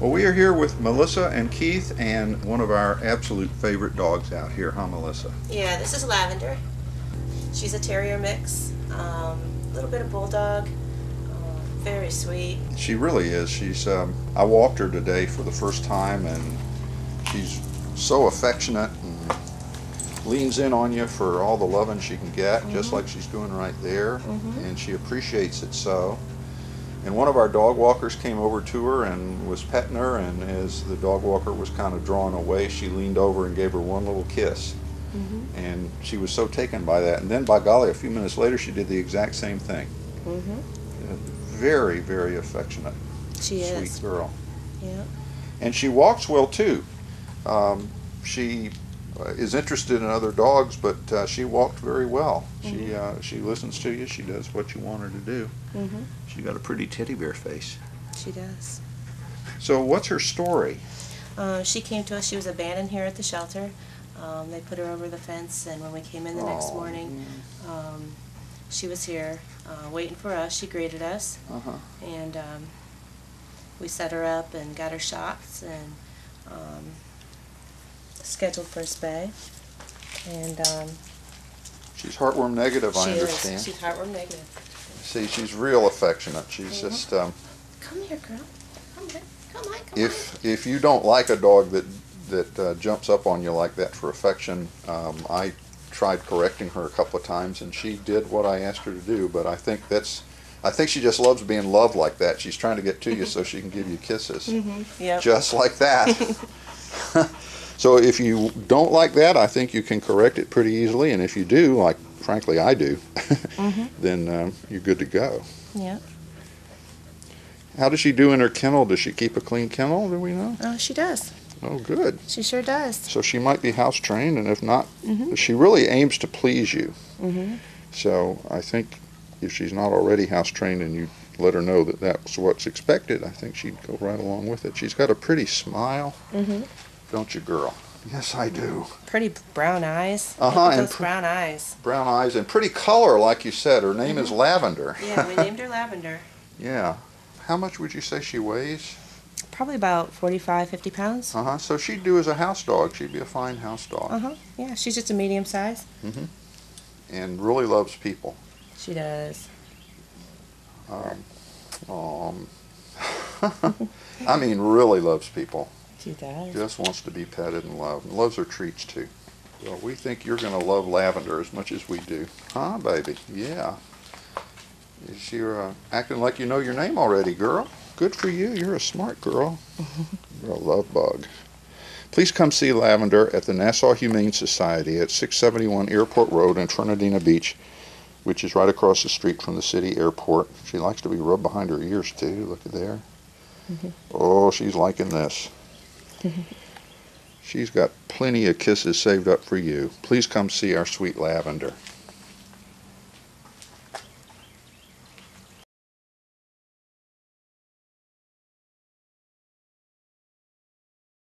Well, we are here with Melissa and Keith and one of our absolute favorite dogs out here, huh, Melissa? Yeah, this is Lavender. She's a terrier mix. A little bit of bulldog. Uh, very sweet. She really is. She's. Um, I walked her today for the first time, and she's so affectionate and leans in on you for all the loving she can get, just like she's doing right there, and she appreciates it so. And one of our dog walkers came over to her and was petting her, and as the dog walker was kind of drawn away, she leaned over and gave her one little kiss. And she was so taken by that. And then, by golly, a few minutes later, she did the exact same thing. Mm-hmm. Very, very affectionate, She sweet is. girl. Yeah. And she walks well too. Um, she is interested in other dogs, but uh, she walked very well. She uh, she listens to you. She does what you want her to do. Mm-hmm. She got a pretty teddy bear face. She does. So, what's her story? Uh, she came to us. She was abandoned here at the shelter. Um, they put her over the fence, and when we came in the next morning, um, she was here uh, waiting for us. She greeted us, Uh-huh. and um, we set her up and got her shots and um, scheduled for a spay. And um, She's heartworm negative, I she understand. is. She's heartworm negative. See, she's real affectionate. She's Mhm. just um, Come here, girl. Come here. Come on. Come if if you don't like a dog that that uh, jumps up on you like that for affection, um, I tried correcting her a couple of times, and she did what I asked her to do. But I think that's, I think she just loves being loved like that. She's trying to get to you so she can give you kisses. Mm-hmm. Yep. just like that. so if you don't like that, I think you can correct it pretty easily, and if you do, like frankly I do, Mhm. then um, you're good to go. Yeah. How does she do in her kennel? Does she keep a clean kennel? Do we know? Oh, she does. Oh, good. She sure does. So she might be house trained, and if not, Mhm. she really aims to please you. Mm-hmm. So I think if she's not already house trained and you let her know that that's what's expected, I think she'd go right along with it. She's got a pretty smile, Mm-hmm. Don't you, girl? Yes, I do. Pretty brown eyes. Uh-huh, and those pr- brown eyes. Brown eyes and pretty color, like you said. Her name is Lavender. Mm-hmm. Yeah, we named her Lavender. yeah. How much would you say she weighs? Probably about 45, 50 pounds. Uh huh. So she'd do as a house dog. She'd be a fine house dog, Uh-huh. Yeah, she's just a medium size. Mm Mhm. And really loves people. She does. Um, um, I mean, really loves people. She does. Just wants to be petted and loved, and loves her treats too. Well, we think you're going to love Lavender as much as we do, huh, baby? Yeah. Is you're uh, acting like you know your name already, girl. Good for you. You're a smart girl. You're a love bug. Please come see Lavender at the Nassau Humane Society at 671 Airport Road in Fernandina Beach, which is right across the street from the city airport. She likes to be rubbed behind her ears too. Look at there. Oh, she's liking this. She's got plenty of kisses saved up for you. Please come see our sweet Lavender.